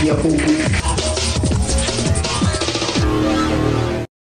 daqui a pouco.